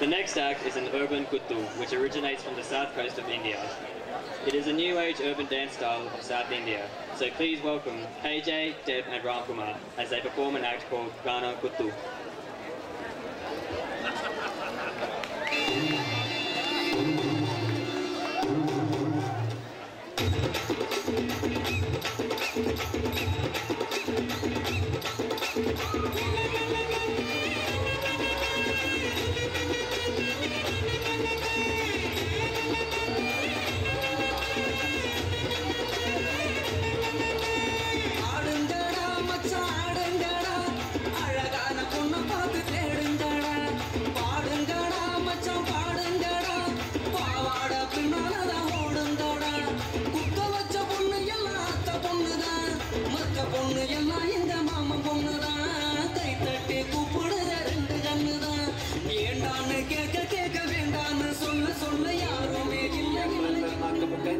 The next act is an urban kuttu, which originates from the south coast of India. It is a new age urban dance style of South India, so please welcome KJ, Deb and Ramkumar as they perform an act called Gana Kuttu.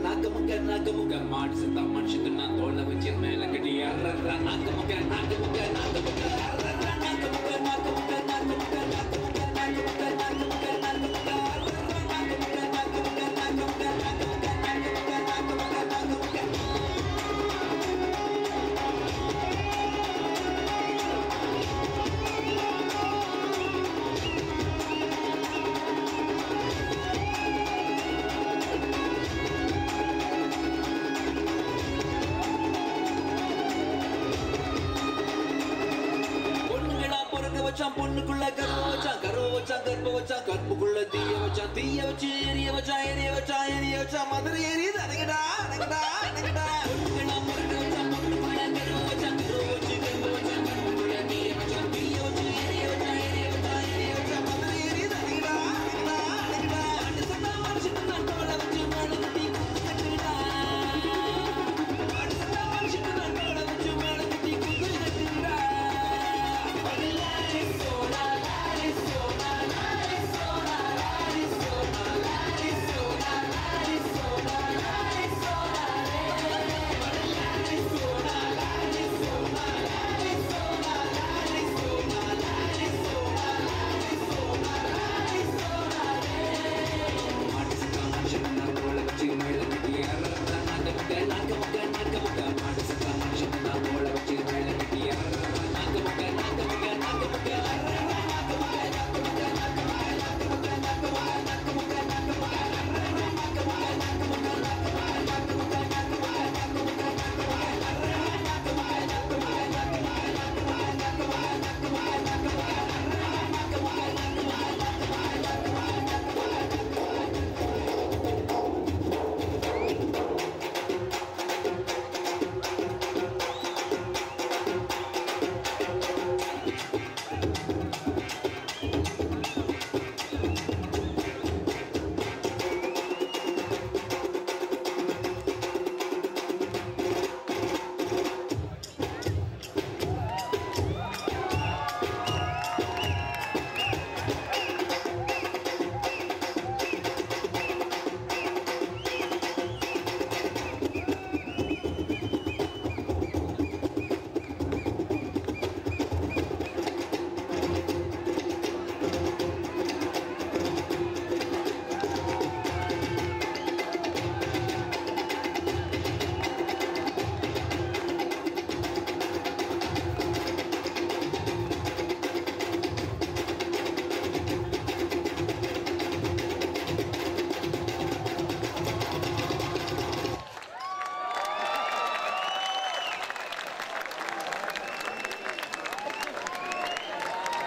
Nakka Mukka Nakka Mukka Nakka Mukka மாடு செத்தா மனுஷங்க நான் தோலை வச்சு மேல கட்டி அறற நாக்கமுக்க நாக்கமுக்க நாக்கமுக்க வச்சான் பொண்ணுக்குள்ள கர்வம் வச்சான் கர்வம் வச்சான் கற்ப வச்சான் கற்புக்குள்ள தீய வச்சான் தீய வச்சு எரிய வச்சான் எரிய வச்சான் எரிய வச்சான் மதுரை எரியுது அடங்கடா அடங்கடா அடங்கடா.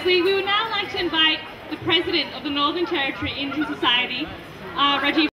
We, we would now like to invite the President of the Northern Territory Indian society, uh, Rajiv